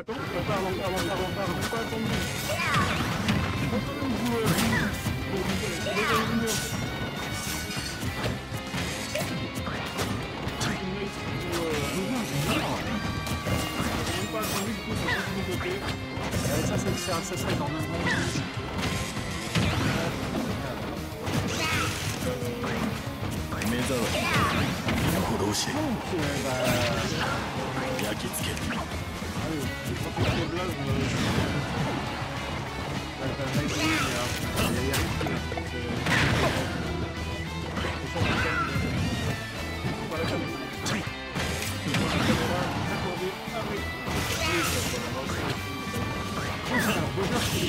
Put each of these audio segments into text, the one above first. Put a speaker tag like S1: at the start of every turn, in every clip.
S1: Attends, parle, on parle, on parle, on parle, on pas attendu.
S2: Ça, ça, ça serait normalement.
S3: 目障り殺し焼き付ける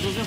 S2: Deuxième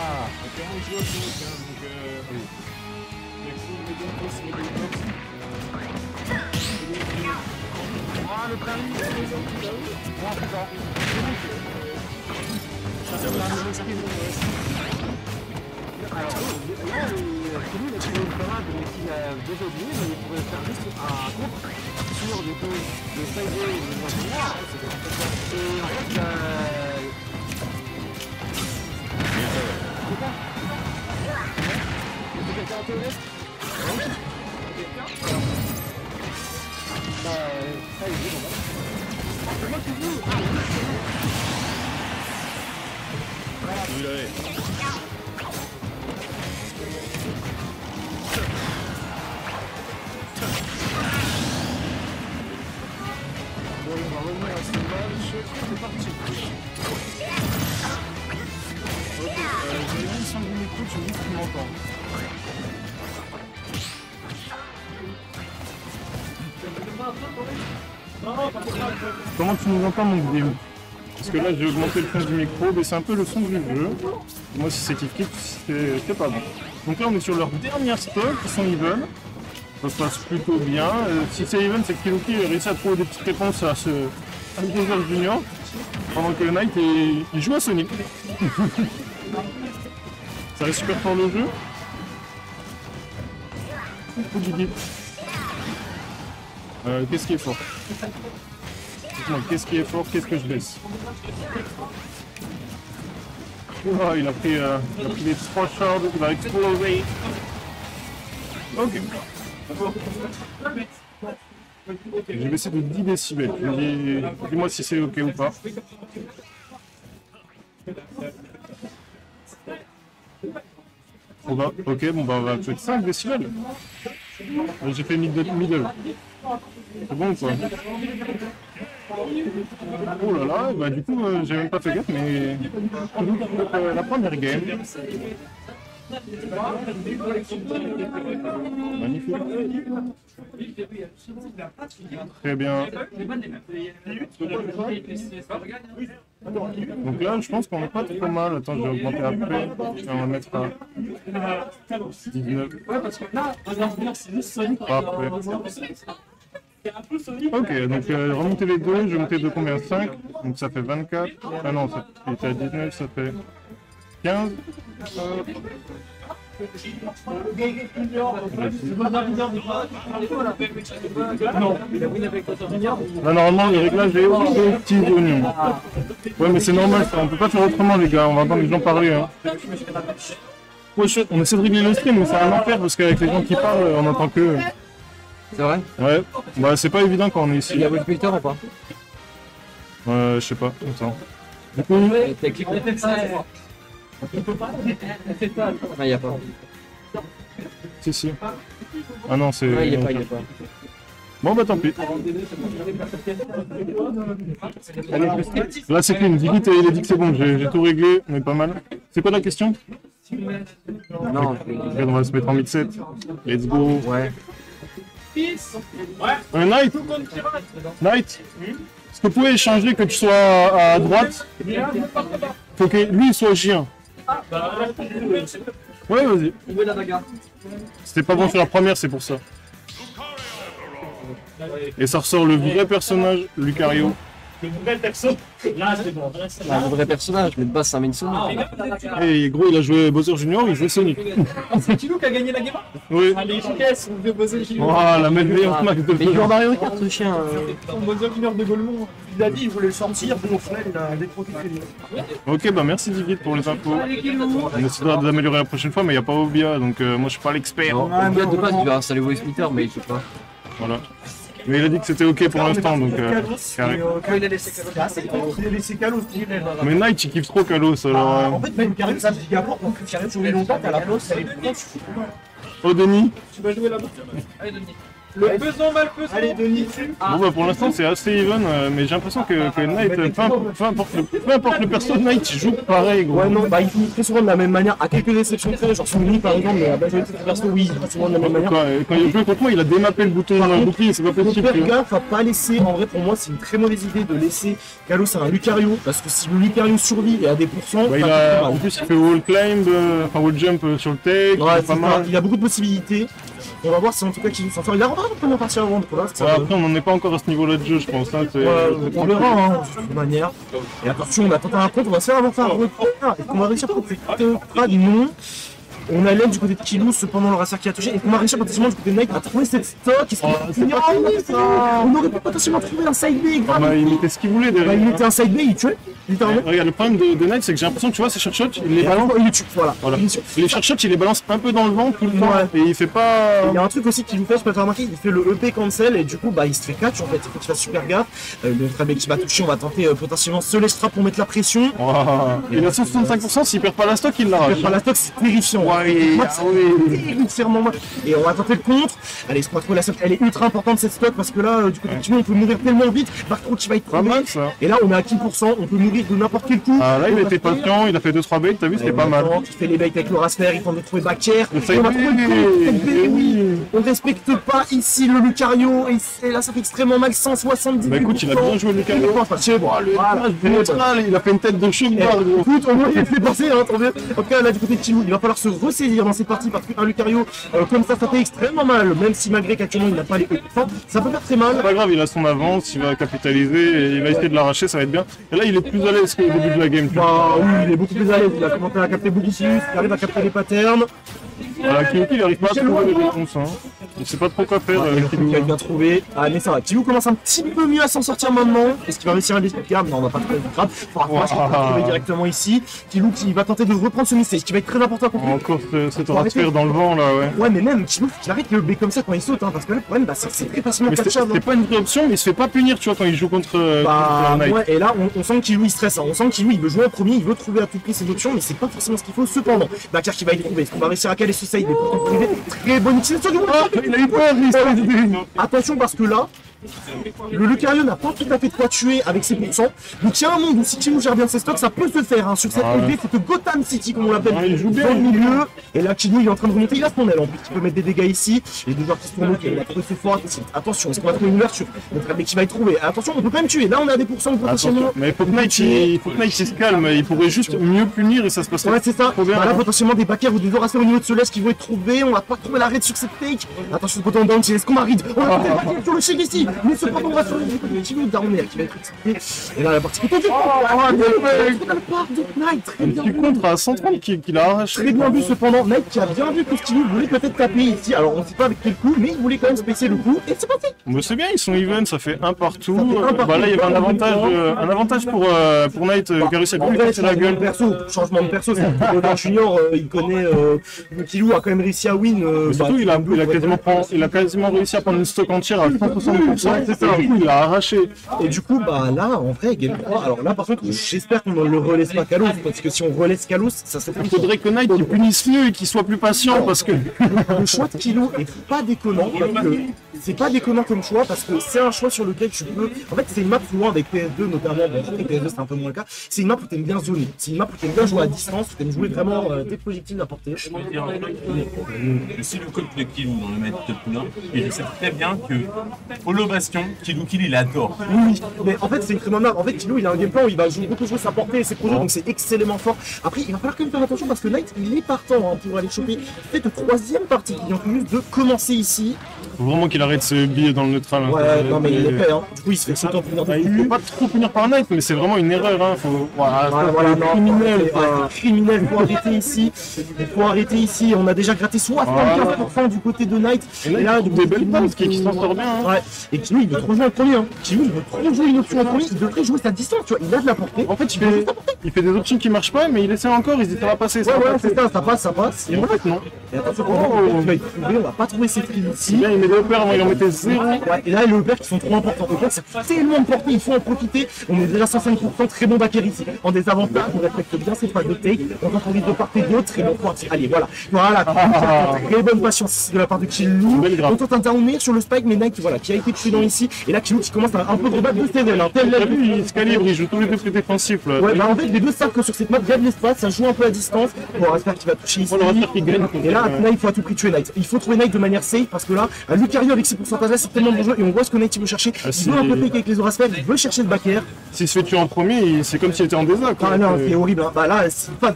S2: sur le Friday et Noir. Et en fait, quelqu'un Bah, ça, il dit, bon. Ah, c'est
S3: へ
S1: Bon, on va revenir à ce match. C'est parti. Comment tu nous entends, mon Dim Parce que là, j'ai augmenté le son du micro, baissé un peu le son du jeu. Moi, si c'est kiff kiff, c'est c'est pas bon. Donc là, on est sur leur dernière stop, qui sont even. Ça se passe plutôt bien. Euh, si c'est even, c'est que Kiloki a réussi à trouver des petites réponses à ce à Junior. Pendant que Knight il joue à Sonic. Ça super fort le jeu. Qu'est-ce qui est fort? Qu'est-ce qui est fort? Qu'est-ce que je baisse? Ouah, il a pris, euh, il a pris les trois shards, il va exploser. Ok. J'ai baissé de 10 décibels. Dis- Dis-moi si c'est ok ou pas. Ok, bon bah on va peut-être 5 décibels. J'ai fait middle. middle. C'est bon quoi Oh là là, bah du coup euh, j'ai même pas fait gaffe mais euh, la première game. Magnifique. Très bien. Donc là, je pense qu'on est pas trop mal. Attends, je vais augmenter après. On va mettre à 19. Parfait. Ok, donc euh, remonter les deux, je vais monter de combien? 5 Donc ça fait 24. Ah non, ça, il était à 19, ça fait 15. Là, normalement, le réglage est aux petits oignons. Ouais, mais c'est normal, ça. on peut pas faire autrement, les gars. On va entendre les gens parler. Hein. Ouais, on essaie de régler le stream, mais c'est un enfer parce qu'avec les gens qui parlent, on entend que.
S4: C'est vrai?
S1: Ouais, bah c'est pas évident quand on est ici.
S4: Il y a votre filter ou pas?
S1: Euh, je sais pas, attends. Du coup,
S4: T'as cliqué Ah, il y a pas.
S1: si, si. Ah non, c'est.
S4: Ouais, il est pas, il est pas.
S1: Bon, bah tant pis. Là, c'est clean. Digit, il a dit que c'est bon, j'ai tout réglé, on est pas mal. C'est quoi la question?
S2: Non,
S1: on va se mettre en mid set. Let's go.
S2: ouais.
S1: Un Knight Knight Est-ce que vous pouvez échanger que tu sois à droite? Faut que lui il soit J1. Ouais, vas-y.
S2: Où est la bagarre
S1: C'était pas bon sur la première, c'est pour ça. Et ça ressort le vrai personnage, Lucario.
S5: Le vrai perso, là c'est bon. Là, c'est
S2: Ah, Le vrai personnage, mais de base, c'est un main Sonic.
S1: Et gros, il a joué Bowser Junior, il jouait Sonic.
S5: C'est Kilo qui a gagné la game
S1: Oui.
S5: Allez, efficace, on veut bosser Kilo.
S1: Oh, la meilleure max de
S2: Mais il Mario Kart, ce chien.
S5: Son buzzer junior de Golemont. Il a dit il voulait le sortir, bon au final il a détruit
S1: Ok, bah merci Divid pour les infos. On essaiera d'améliorer la prochaine fois, mais il n'y a pas Obia, donc euh, moi je suis pas l'expert.
S2: Non, le gars de base, il va installer voice meter, mais il peut pas.
S1: Voilà. Mais il a dit que c'était ok pour l'instant, donc euh, carré.
S5: Quand il a laissé Kalos. Ah, il a laissé Kalos, il est là.
S1: Mais Knight il kiffe trop Kalos alors. euh,
S5: En fait, même Karim, ça me dit d'abord, donc Karim, les longtemps, t'as la place, elle est plus proche.
S1: Oh Denis
S5: Tu vas jouer là-bas Allez, Denis. Le pesant mal pesant. Allez, Denis.
S1: Bon bah pour l'instant c'est assez even, euh, mais j'ai l'impression que, que Knight, euh, peu, peu importe le, peu importe le perso, Knight il joue pareil gros.
S6: Ouais, non, bah il finit très souvent de la même manière, à quelques exceptions près, genre Sungri par exemple, mais la majorité des persos, oui, il finit souvent de la même manière.
S1: Quand, quand il a joué contre moi, il a démappé le bouton euh, bouclier, c'est pas possible.
S6: faire gaffe à pas laisser, en vrai pour moi c'est une très mauvaise idée de laisser Kalos à un Lucario, parce que si le Lucario survit et a des pourcents,
S1: Bah, il a, en plus il fait wall climb, euh, enfin wall jump euh, sur le take,
S6: Ouais,
S1: pas mal.
S6: il a beaucoup de possibilités. On va voir si en tout cas qu'il s'en sort. Il a rentré la première partie avant, pour l'instant.
S1: Ouais, après on n'en est pas encore à ce niveau-là de jeu je pense. Hein,
S6: Ouais, on verra, hein, de toute manière. Et attention, on a tenté un compte, on va se faire avoir un repère. Est-ce qu'on va réussir à prendre cette Non. On a l'aide du côté de Kilou, cependant le racer qui a touché. Et qu'on va réussir potentiellement du côté de Nike à trouver cette stock. Haut, ça On aurait pu potentiellement trouver un side B
S1: Ah,
S6: grave.
S1: bah, il mettait ce qu'il voulait
S6: Bah,
S1: derrière.
S6: il mettait un side B, il tuait, littéralement.
S1: Regarde, le problème de, de Knight, c'est que j'ai l'impression que tu vois, short shots, il les
S6: Et
S1: balance.
S6: il le tue, voilà.
S1: Voilà. Les shots, il les balance un peu dans le vent tout le temps.
S6: Ouais.
S1: Et il fait pas.
S6: Il y a un truc aussi qui nous fait, je peux te remarquer, il fait le EP cancel et du coup bah il se fait catch en fait, il faut qu'il fasse super gaffe. Euh, le très qui va toucher, on va tenter euh, potentiellement ce lestra pour mettre la pression.
S1: Ouah. Il a 165%, s'il perd pas la stock, il l'arrache.
S6: Faire la stock c'est terrifiant.
S1: Ouais, ah oui.
S6: terrifiant, moi. Et on va tenter le contre. Allez, c'est pas trop la stock, elle est ultra importante cette stock parce que là euh, du coup effectivement on peut mourir tellement vite, par contre il va être
S1: Pas mal ça.
S6: Et là on est à 10%, on peut mourir de n'importe quel coup.
S1: Ah là, il était patient, il a fait 2-3 baits, t'as vu, c'était pas mal.
S6: Il fait les baits avec le Rasper, il tente de trouver Backer.
S1: Le
S6: Et
S1: side
S6: on va
S1: B,
S6: trouver le coup, cette baie,
S1: eh
S6: oui.
S1: oui.
S6: On respecte pas ici le Lucario et c'est- là ça fait extrêmement mal 170
S1: Bah écoute, il a bien joué le. Neutral, il a fait une tête de chou
S6: Eh, Écoute, on va fait passer, hein. En tout cas, là, du côté de Chilou, il va falloir se ressaisir dans cette partie parce qu'un Lucario, euh, comme ça, ça fait extrêmement mal. Même si malgré qu'actuellement il n'a pas les enfin, ça peut faire très mal.
S1: C'est pas grave, il a son avance, il va capitaliser et il va essayer de l'arracher, ça va être bien. Et là, il est plus à l'aise qu'au début de la game.
S6: Bah oui, il est beaucoup plus à l'aise, il a commencé à capter beaucoup plus, il arrive à capter les patterns.
S1: Voilà, Kiyoki, il arrive pas à trouver les réponses. Hein. Il sait pas trop quoi faire. euh, Kilou.
S6: Il a bien trouvé. Ah, mais ça va. Kilou commence un petit peu mieux à s'en sortir maintenant. Est-ce qu'il va réussir à l'expliquer Non, on va pas trouver le grave. Faudra
S1: Wow.
S6: va trouver directement ici. Kilou qui va tenter de reprendre ce mystère, ce qui va être très important pour lui.
S1: Encore ce- cet
S6: Faut arrêter.
S1: transfert dans le vent là, ouais.
S6: Ouais, mais même Kilou, qu'il arrête le B comme ça quand il saute, hein, parce que là, le problème, bah, c'est que c'est très facilement catchable.
S1: c'était pas une vraie option, mais il se fait pas punir, tu vois, quand il joue contre, euh,
S6: Bah
S1: contre
S6: ouais, et là on, on sent qu'il lui stresse, hein. on sent qu'il lui il veut jouer en premier, il veut trouver à tout prix ses options, mais c'est pas forcément ce qu'il faut. Cependant, Dakar qui va y trouver, est-ce qu'on va réussir à caler ce side mais pourtant privé Très bonne utilisation du
S1: Ah, il a eu peur, il s'est.
S6: Attention parce que là, le Lucario n'a pas tout à fait de quoi tuer avec ses pourcents. Donc il y a un monde où si Chimou gère bien ses stocks, ça peut se faire hein, sur cette
S1: Ah ouais.
S6: LB, cette Gotham City comme on l'appelle,
S1: Ouais, il joue bien,
S6: dans le milieu. Et là, Chimou il est en train de remonter, il a son aile en plus, il peut mettre des dégâts ici. Les deux joueurs qui se tournent, il a trouvé ce fort. Attention, est-ce qu'on va trouver une ouverture Donc le mec qui va y trouver. Attention, on peut quand même tuer. Là, on a des pourcents potentiellement.
S1: Mais faut que Knight, il, que se calme, il pourrait juste mieux punir et ça se passerait
S6: Ouais, c'est ça.
S1: bien.
S6: Bah, là,
S1: hein.
S6: potentiellement des backers ou des Horacer au niveau de Celeste qui vont être trouvés. On va pas trouver l'arrêt sur cette take. Attention, potent down, est-ce qu'on m'arrive On va trouver le sur le ici. Mais cependant, on va sur le petit de Downer qui va être expliqué. Et là, la partie qui est Oh, la part de Knight. Très bien
S1: Tu
S6: vu.
S1: contre à 130 qu'il qu'il a arraché.
S6: Très bien vu cependant, Knight qui a bien vu que Steve voulait peut-être taper ici. Alors on sait pas avec quel coup, mais il voulait quand même spécier le coup. Et c'est parti
S1: Mais c'est bien, ils sont even, ça fait un partout.
S6: Un partout.
S1: Bah là, il y avait un avantage, euh, un avantage pour, euh, pour Knight euh, qui a réussi à
S6: En
S1: lui
S6: vrai,
S1: casser la
S6: changement de
S1: gueule.
S6: perso, changement de perso, c'est que Junior, euh, il connaît, euh, Kilou a quand même réussi à win. euh,
S1: surtout,
S6: bah,
S1: il a, il, a quasiment prend- il a quasiment réussi à prendre une stock entière à 160%. Sang.
S6: Ouais, c'est ça.
S1: Et du coup, il a arraché.
S6: Et du coup, bah là, en vrai, Game 3, alors là, par contre, j'espère qu'on ne le relaisse pas Kalos, parce que si on relaisse Kalos, ça serait
S1: Il faudrait que Knight il punisse mieux et qu'il soit plus patient parce que.
S6: le choix de Kilo est pas déconnant parce que c'est pas déconnant comme choix parce que c'est un choix sur lequel tu peux. En fait, c'est une map souvent avec PS2 notamment. Bon, avec PS2 c'est un peu moins le cas. C'est une map où t'aimes bien zoner. C'est une map où t'aimes bien jouer à distance, où t'aimes jouer vraiment euh, des projectiles à portée.
S7: Je suis le code de Kilou dans le maître de Poulain et je sais très bien que Polo Bastion, Kilou Kill, il adore.
S6: Oui, mais en fait, c'est une très bonne map. En fait, Kilo, il a un gameplay où il va jouer, beaucoup jouer sa portée et ses projets, donc c'est excellemment fort. Après, il va falloir quand même faire attention parce que Knight, il est partant hein, pour aller choper cette troisième partie qui vient juste de commencer ici.
S1: Faut vraiment qu'il arrête ce billet dans le neutral. hein.
S6: Ouais, non, mais il est fait, hein. Du coup, il se fait sauter en punir
S1: Ah, Il faut pas trop punir par Knight, mais c'est vraiment une erreur. Hein. Faut... Voilà,
S6: Voilà,
S1: ça,
S6: voilà,
S1: c'est
S6: non,
S1: criminel.
S6: faut arrêter ici. Il faut arrêter ici. On a déjà gratté 75% du côté de Knight.
S1: Et là, il
S6: du
S1: trouve des belles
S6: de
S1: passes qui, qui s'en sort bien. Hein.
S6: Ouais, et Kilo il veut trop jouer en premier. Hein. Kilo il veut trop jouer une option en premier. Il devrait jouer sa distance, tu vois. Il a de la portée.
S1: En fait, il fait, il fait des options qui marchent pas, mais il essaie encore. Il se dit ça va passer. Ça
S6: Ouais,
S1: va
S6: ouais,
S1: passer.
S6: c'est ça, ça passe, ça passe.
S1: Et en fait, non.
S6: Et attention, oh. il va on pas trouver ses
S1: Si
S6: ici.
S1: il met des opères, avant il en mettait zéro.
S6: Et là, les opères qui sont trop importants. Donc là, fait tellement portée, il faut en profiter. On est déjà 105%, très bon backer ici. En désavantage, on respecte bien ses phases de take. On temporise de part et d'autre, très bon point. Allez, voilà. Voilà. Très bonne patience de la part de Killou. On tente un sur le spike, mais Nike, voilà, qui a été prudent ici. Et là, Killou qui commence à un peu de rebattre de Steven. Hein. Tel l'a
S1: vu, il se calibre, il joue tous les deux plus défensifs.
S6: Ouais, bah en fait, les deux savent que sur cette map, il y a de l'espace, ça joue un peu à distance. Bon, Rasper qui va toucher ici. Et là, il faut à tout prix tuer Knight. Il faut trouver Knight de manière safe parce que là, un Lucario avec ces pourcentages-là, c'est tellement dangereux et on voit ce que Knight il veut chercher.
S1: Ah,
S6: il veut un peu fake avec les Rasper, il veut chercher le back air.
S1: S'il se fait tuer en premier, c'est comme s'il était en désacre.
S6: Ah non,
S1: Euh,
S6: c'est horrible. Hein. Bah là, c'est pas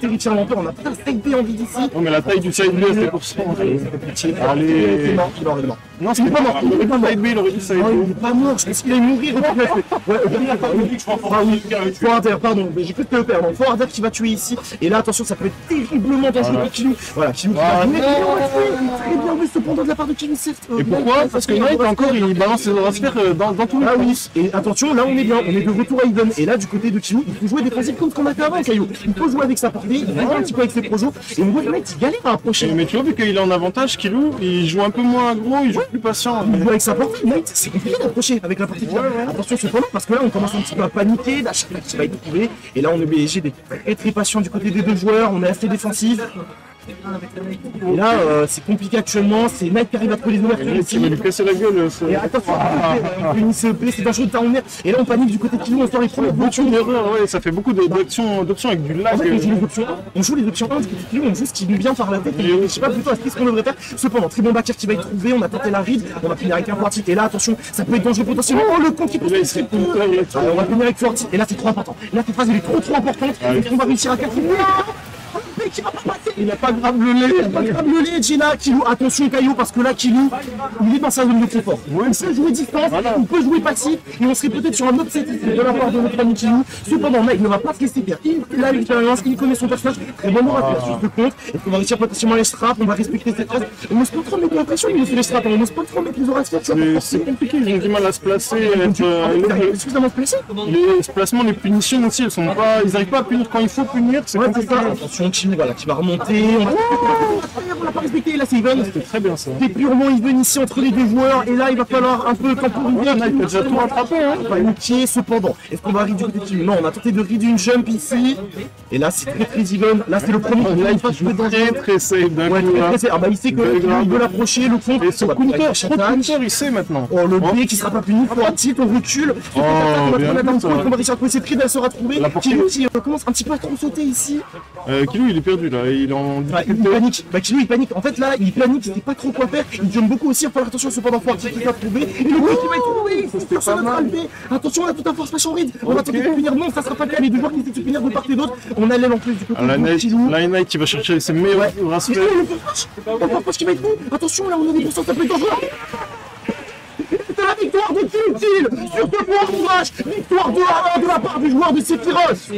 S6: terrifiant en peur, on a pas un steak B en vie d'ici.
S1: Non, mais la taille du side B, c'est pour ça. Allez.
S6: Est il est mort, il est mort.
S1: Non, c'est pas mort. Il dit side B, il aurait dit
S6: Non, il est pas mort, je pense qu'il allait mourir. Ouais, ah Inter, pardon, mais j'ai cru que le père. Donc Fort Inter qui va tuer ici. Et là, attention, ça peut être terriblement dangereux pour Kilou. Voilà, Kilou qui va jouer. Très bien vu cependant de la part de Kilou, certes.
S1: Et pourquoi Parce que Knight, encore, il balance ses transferts euh, dans, tous les
S6: Ah oui, et attention, là on est bien, on est de retour à Even. Et là, du côté de Kilou, il faut jouer défensif comme ce qu'on a fait avant, Caillou. Il faut jouer avec sa portée, il va un petit peu avec ses projos. Et on voit que Knight, il galère à approcher.
S1: Mais tu vois, vu qu'il est en avantage, Kilou, il joue un peu moins gros, il joue plus patient.
S6: Avec sa portée, c'est compliqué d'approcher avec la portée qu'il a. Attention cependant, parce que là on commence un petit peu à paniquer, à chaque fois qu'il va être trouvé. Et là on est obligé d'être très très patient du côté des deux joueurs, on est assez défensif. Et là, euh, c'est compliqué actuellement, c'est Knight qui arrive à trouver les ouvertures
S1: Il va lui casser la gueule. ce-
S6: Et attention, on fait une CEP, c'est dangereux de air. Et là on panique du côté de Kilou, on sort les premières
S1: Beaucoup d'erreurs, ouais, ça fait beaucoup de- d'options avec du lag.
S6: En fait, on joue
S1: euh,
S6: les options 1, on joue les options 1 du côté de Kilou, on joue ce qui nous vient par la tête, et je sais pas plutôt à ce qu'on devrait faire. Cependant, très bon backer qui va être trouvé, on a tenté la ride, on va finir avec un Forti, et là attention, ça peut être dangereux potentiellement. Oh le con qui peut Allez, on va finir avec Forti, et là c'est trop important. Là cette phase elle est trop trop importante, est-ce qu'on va réussir à casser Le mec, il va pas. Il a pas grave le lait, il a pas grave le lait, Gina, Kilou, attention Caillou, parce que là Kilou, il est dans sa zone de confort. il peut jouer distance, il peut jouer passif, et on serait peut-être sur un autre set de la part de notre ami Kilou. Cependant, mec, ne va pas se laisser faire. Il a l'expérience, il connaît son personnage, très bon mot à faire sur ce compte. Est-ce qu'on va réussir potentiellement les straps, on va respecter cette phase. On n'ose pas trop mettre la pression, il nous fait les straps, on n'ose pas trop mettre les pour
S1: C'est compliqué, ils ont du mal à se placer. euh,
S6: Ah, il arrive suffisamment se placer.
S1: les placements, les punitions aussi, elles sont pas, ils n'arrivent pas à punir quand il faut punir. C'est.
S6: Attention, Kilou, voilà, qui va remonter. On va... on l'a pas respecté, là c'est.
S1: C'est très bien ça.
S6: C'est purement even ici entre les deux joueurs et là il va falloir un peu.
S1: Ouais, Knight a déjà tout rattrapé, hein.
S6: Paniquer cependant. Est-ce qu'on va read du côté de Kilou Non, on a tenté de read une jump ici. Et là c'est très très even. Là c'est le premier qui
S1: Là,
S6: va
S1: il
S6: pas
S1: joue très très safe d'un
S6: Ouais,
S1: coup.
S6: très
S1: là.
S6: pressé. Ah bah il sait que il veut l'approcher, le contre.
S1: Et son
S6: On va
S1: counter, son il sait maintenant.
S6: Oh le B qui sera pas puni, faut un tilt, on recule.
S1: Oh,
S6: on va un on va réussir à trouver ses prises, elle sera trouvée. Qui euh, commence un petit peu à trop sauter ici.
S1: Euh, Kilou, il est perdu là. Il est en
S6: il panique. Bah, Kilo, il panique. En fait, là, il panique, il sait pas trop quoi faire. Il jump beaucoup aussi. Il va falloir attention cependant fort qui va trouver. Et le coup qui va être trouvé. Personne n'a attrapé. Attention, on a tout un force passion ride. On va tenter de punir. Non, ça sera pas le cas. Les deux joueurs qui essaient de se punir de part et d'autre. On a l'aile en plus du côté
S1: la
S6: de
S1: Knight, qui va chercher ses meilleurs
S6: là, le qui va être bon. Attention, là, on a des pourcents, ça peut être dangereux. C'est la victoire de Team Kill sur ce point courage. Victoire de la, de la part du joueur de Sephiroth.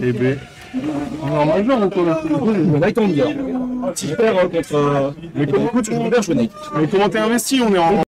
S1: Et B. Non, là
S6: Le Knight en leader. Si je perds contre.
S1: Mais comment,
S6: coach, je vais jouer Knight.
S1: mais comment t'es investi On est en,